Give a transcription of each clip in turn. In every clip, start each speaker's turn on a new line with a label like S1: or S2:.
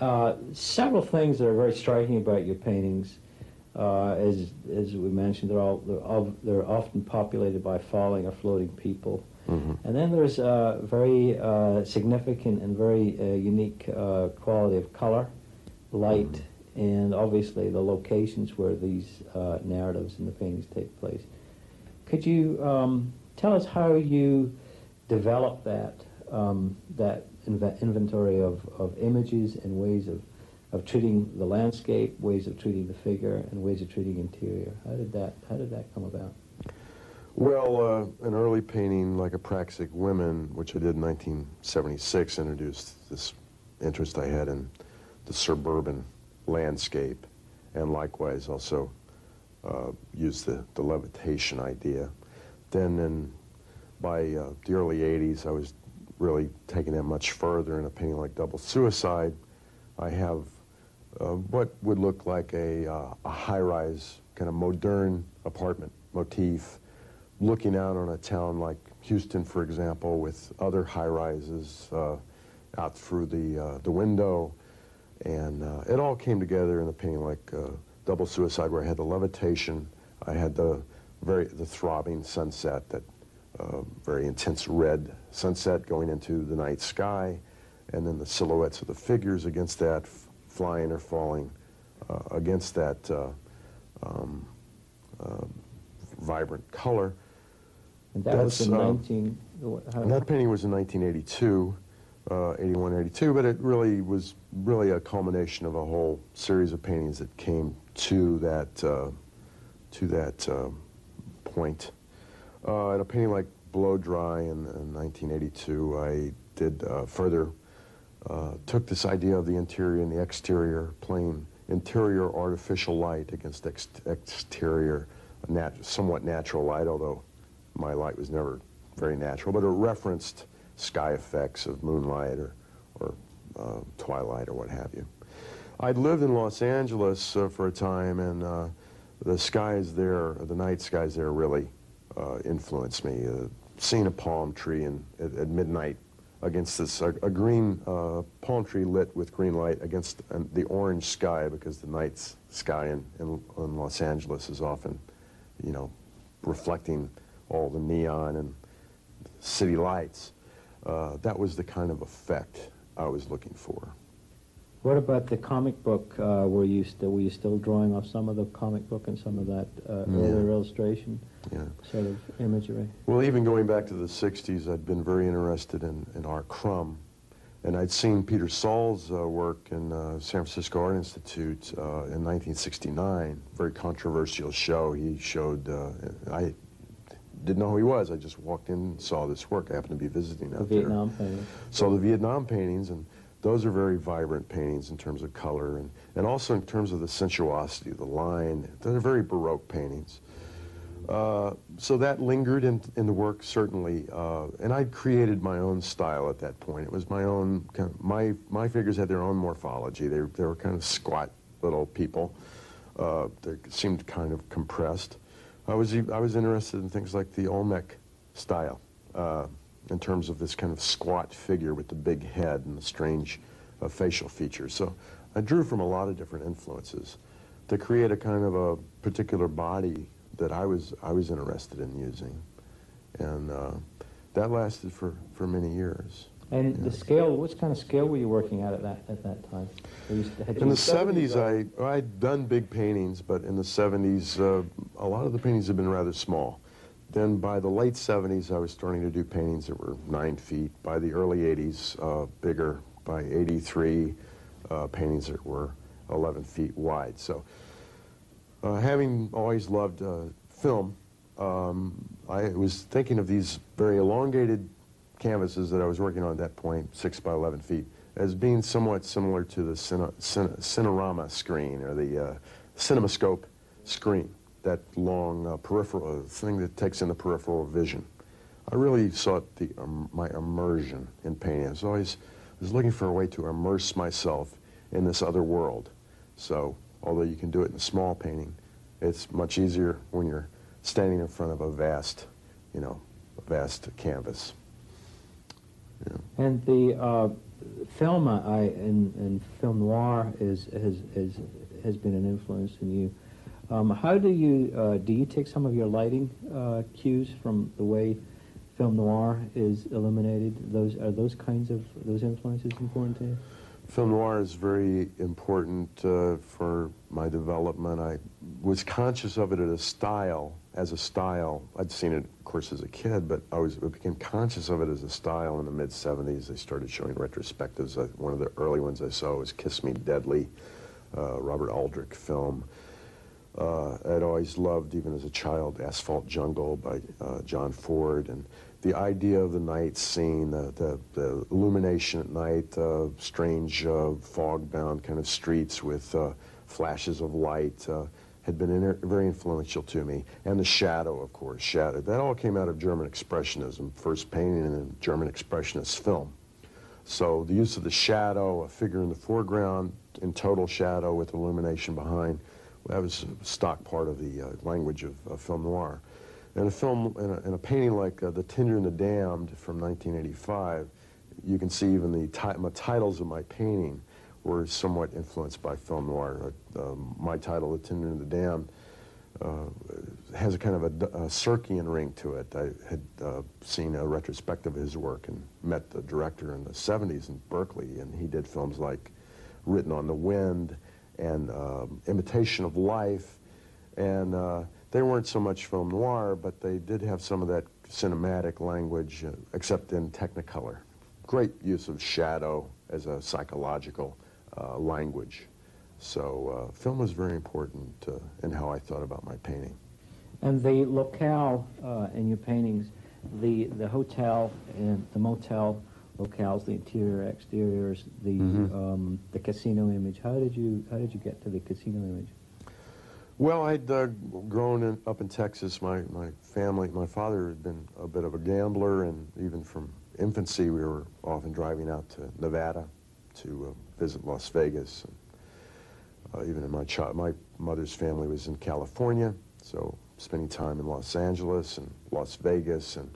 S1: uh, several things that are very striking about your paintings. Uh, as as we mentioned, they're all they're, of, they're often populated by falling or floating people.
S2: hmm
S1: And then there's a very uh, significant and very uh, unique uh, quality of color, light, and obviously the locations where these uh, narratives and the paintings take place. Could you um, tell us how you develop that um, that inve- inventory of, of images and ways of, of treating the landscape, ways of treating the figure, and ways of treating interior? How did that How did that come about?
S2: Well, uh, an early painting like Apraxic Women, which I did in 1976, introduced this interest I had in the suburban landscape, and likewise also uh, used the, the levitation idea. Then in, by uh, the early 80s, I was really taking it much further in a painting like Double Suicide. I have uh, what would look like a, uh, a high-rise, kind of modern apartment motif, looking out on a town like Houston, for example, with other high-rises uh, out through the, uh, the window. And uh, it all came together in a painting like uh, Double Suicide, where I had the levitation, I had the very the throbbing sunset, that uh, very intense red sunset going into the night sky, and then the silhouettes of the figures against that, flying or falling uh, against that uh, um, uh, vibrant color.
S1: And that was in
S2: uh,
S1: 19.
S2: And that painting was in 1982, uh, 81, 82, but it really was really a culmination of a whole series of paintings that came to that uh, to that uh, point. Uh, in a painting like Blow Dry in, in 1982, I did uh, further uh, took this idea of the interior and the exterior, plane, interior artificial light against ex- exterior nat- somewhat natural light, although my light was never very natural, but it referenced sky effects of moonlight or, or uh, twilight or what have you. I'd lived in Los Angeles uh, for a time, and uh, the skies there, the night skies there, really uh, influenced me. Uh, seeing a palm tree in, at, at midnight against this, a, a green uh, palm tree lit with green light against uh, the orange sky, because the night sky in, in, in Los Angeles is often, you know, reflecting all the neon and city lights. Uh, that was the kind of effect I was looking for.
S1: What about the comic book? Uh, were you still were you still drawing off some of the comic book and some of that uh,
S2: Yeah.
S1: earlier illustration
S2: Yeah.
S1: sort of imagery?
S2: Well, even going back to the 60s, I'd been very interested in, in R. Crumb. And I'd seen Peter Saul's uh, work in uh, San Francisco Art Institute uh, in 1969. Very controversial show. He showed, uh, I didn't know who he was. I just walked in and saw this work. I happened to be visiting
S1: The
S2: out there.
S1: Vietnam painting.
S2: So the Vietnam paintings, and those are very vibrant paintings in terms of color and, and also in terms of the sensuosity, the line. They're very Baroque paintings. Uh, so that lingered in, in the work, certainly. Uh, and I'd created my own style at that point. It was my own, kind of, my, my figures had their own morphology. They, they were kind of squat little people. Uh, they seemed kind of compressed. I was, I was interested in things like the Olmec style uh, in terms of this kind of squat figure with the big head and the strange uh, facial features. So I drew from a lot of different influences to create a kind of a particular body that I was, I was interested in using. And uh, that lasted for, for many years.
S1: And the scale, what kind of scale were you working at at that, at that time? You,
S2: In the 70s, I, I'd done big paintings, but in the 70s, uh, a lot of the paintings had been rather small. Then by the late 70s, I was starting to do paintings that were nine feet. By the early 80s, uh, bigger. By 83, uh, paintings that were 11 feet wide. So uh, having always loved uh, film, um, I was thinking of these very elongated canvases that I was working on at that point, 6 by 11 feet, as being somewhat similar to the cine, cine, Cinerama screen or the uh, CinemaScope screen, that long uh, peripheral uh, thing that takes in the peripheral vision. I really sought the, um, my immersion in painting. I was always was looking for a way to immerse myself in this other world. So, although you can do it in a small painting, it's much easier when you're standing in front of a vast, you know, vast canvas.
S1: And the, uh, film I, I and, and film noir is has, has has been an influence in you. Um, how do you uh, do you take some of your lighting uh, cues from the way film noir is illuminated? Those are those kinds of those influences important to you?
S2: Film noir is very important uh, for my development. I was conscious of it as a style, as a style. I'd seen it, of course, as a kid, but I was I became conscious of it as a style in the mid '70s. They started showing retrospectives. One of the early ones I saw was "Kiss Me Deadly," uh, Robert Aldrich film. Uh, I'd always loved, even as a child, Asphalt Jungle by uh, John Ford, and the idea of the night scene, the, the, the illumination at night, uh, strange uh, fog-bound kind of streets with uh, flashes of light, uh, had been very influential to me. And the shadow, of course, shadow. That all came out of German Expressionism, first painting in a German Expressionist film. So the use of the shadow, a figure in the foreground, in total shadow with illumination behind, that was a stock part of the uh, language of, of film noir. In a film, in a, in a painting like uh, The Tender and the Damned from 1985, you can see even the ti my titles of my painting were somewhat influenced by film noir. Uh, um, my title, The Tender and the Damned, uh, has a kind of a, a ring to it. I had uh, seen a retrospective of his work and met the director in the 70s in Berkeley, and he did films like Written on the Wind and um, Imitation of Life, and uh, they weren't so much film noir, but they did have some of that cinematic language, uh, except in Technicolor. Great use of shadow as a psychological uh, language. So uh, film was very important uh, in how I thought about my painting.
S1: And the locale uh, in your paintings, the, the hotel and the motel locales, the interior, exteriors, the,
S2: Mhm.
S1: um, the casino image, how did you, how did you get to the casino image?
S2: Well, I'd uh, grown in, up in Texas. My, my family, my father had been a bit of a gambler, and even from infancy, we were often driving out to Nevada to uh, visit Las Vegas. And, uh, even in my child, my mother's family was in California, so spending time in Los Angeles and Las Vegas. And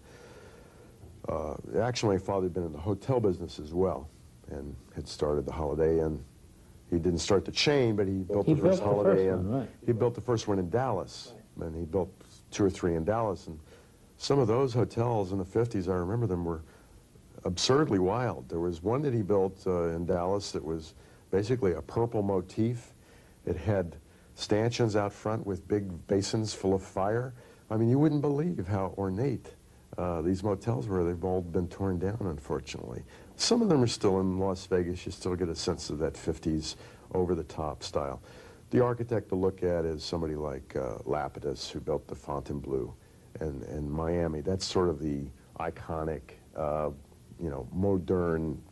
S2: uh, actually, my father had been in the hotel business as well, and had started the Holiday Inn he didn't start the chain, but he built
S1: He
S2: the first
S1: built the
S2: Holiday
S1: first
S2: Inn.
S1: one, right.
S2: He built the first one in Dallas, and he built two or three in Dallas. And some of those hotels in the 50s, I remember them, were absurdly wild. There was one that he built uh, in Dallas that was basically a purple motif. It had stanchions out front with big basins full of fire. I mean, you wouldn't believe how ornate uh, these motels were. They've all been torn down, unfortunately. Some of them are still in Las Vegas. You still get a sense of that 50s over-the-top style. The architect to look at is somebody like uh, Lapidus, who built the Fontainebleau and, in Miami. That's sort of the iconic, uh, you know, modern,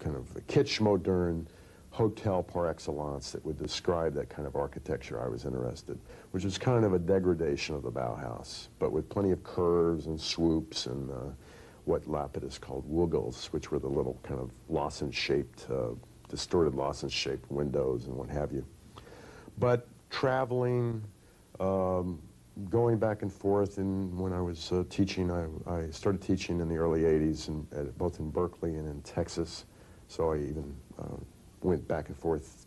S2: kind of kitsch modern hotel par excellence that would describe that kind of architecture I was interested, which is kind of a degradation of the Bauhaus, but with plenty of curves and swoops and uh, what Lapidus called woggles, which were the little kind of lozenge-shaped, uh, distorted lozenge-shaped windows and what have you. But traveling, um, going back and forth, and when I was uh, teaching, I, I started teaching in the early 80s, in, at, both in Berkeley and in Texas, so I even uh, went back and forth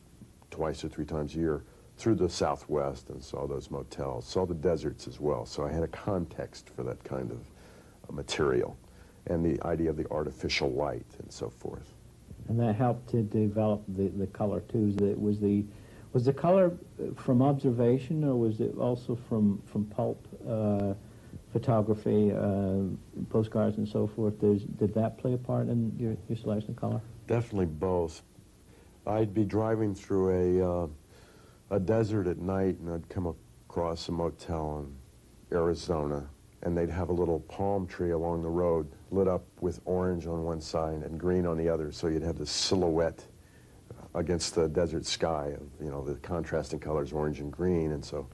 S2: twice or three times a year through the Southwest and saw those motels, saw the deserts as well, so I had a context for that kind of uh, material and the idea of the artificial light and so forth.
S1: And that helped to develop the, the color too. Was the, was the was the color from observation, or was it also from from pulp uh, photography, uh, postcards, and so forth? There's, did that play a part in your, your selection of color?
S2: Definitely both. I'd be driving through a uh, a desert at night, and I'd come across a motel in Arizona, and they'd have a little palm tree along the road lit up with orange on one side and green on the other, so you'd have this silhouette against the desert sky of, you know, the contrasting colors, orange and green, and so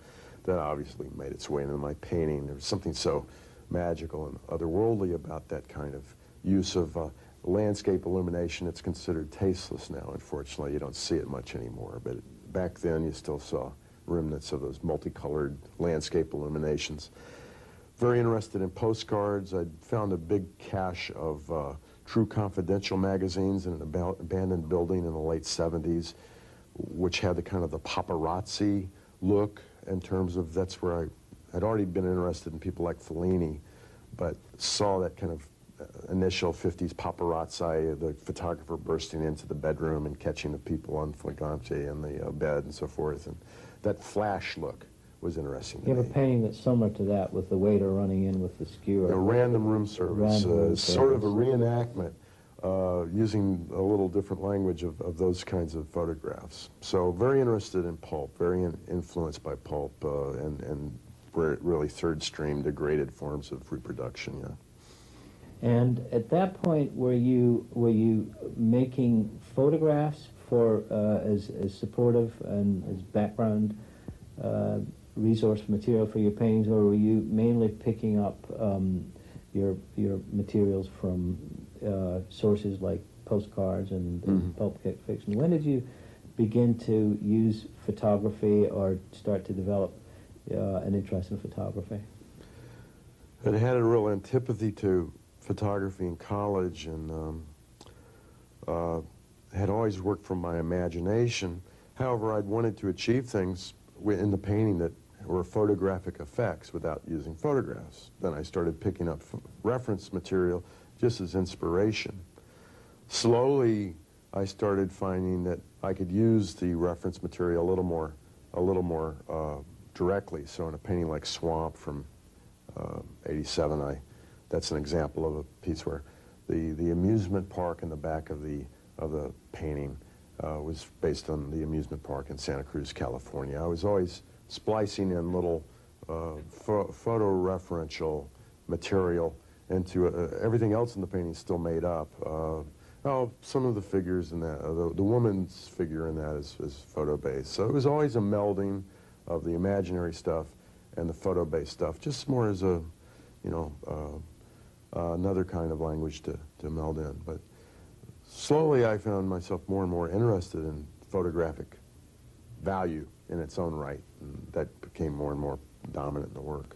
S2: that obviously made its way into my painting. There was something so magical and otherworldly about that kind of use of uh, landscape illumination. It's considered tasteless now, unfortunately. You don't see it much anymore, but back then you still saw remnants of those multicolored landscape illuminations very interested in postcards. I found a big cache of uh, True Confidential magazines in an about abandoned building in the late 70s, which had the kind of the paparazzi look in terms of that's where I had already been interested in people like Fellini, but saw that kind of initial 50s paparazzi, the photographer bursting into the bedroom and catching the people on flagrante in the uh, bed and so forth. And that flash look was interesting
S1: You have a painting that's similar to that with the waiter running in with the skewer.
S2: A random room service,
S1: Random room
S2: uh, sort of a reenactment, uh, using a little different language of, of those kinds of photographs. So very interested in pulp, very in, influenced by pulp, uh, and, and really third stream degraded forms of reproduction, yeah.
S1: And at that point, were you were you making photographs for uh, as as supportive and as background uh, resource material for your paintings, or were you mainly picking up um, your your materials from uh, sources like postcards and, and
S2: Mhm.
S1: pulp fiction? When did you begin to use photography or start to develop uh, an interest in photography?
S2: I had a real antipathy to photography in college and um, uh, had always worked from my imagination. However, I'd wanted to achieve things in the painting that were photographic effects without using photographs. Then I started picking up reference material just as inspiration. Slowly, I started finding that I could use the reference material a little more, a little more uh, directly. So in a painting like Swamp from uh, 87, I, that's an example of a piece where the, the amusement park in the back of the, of the painting uh, was based on the amusement park in Santa Cruz, California. I was always splicing in little uh, pho- photo-referential material into uh, everything else in the painting still made up. Uh, oh, some of the figures in that, uh, the, the woman's figure in that is, is photo-based. So it was always a melding of the imaginary stuff and the photo-based stuff, just more as a, you know, uh, uh, another kind of language to, to meld in. But slowly I found myself more and more interested in photographic value in its own right, and that became more and more dominant in the work.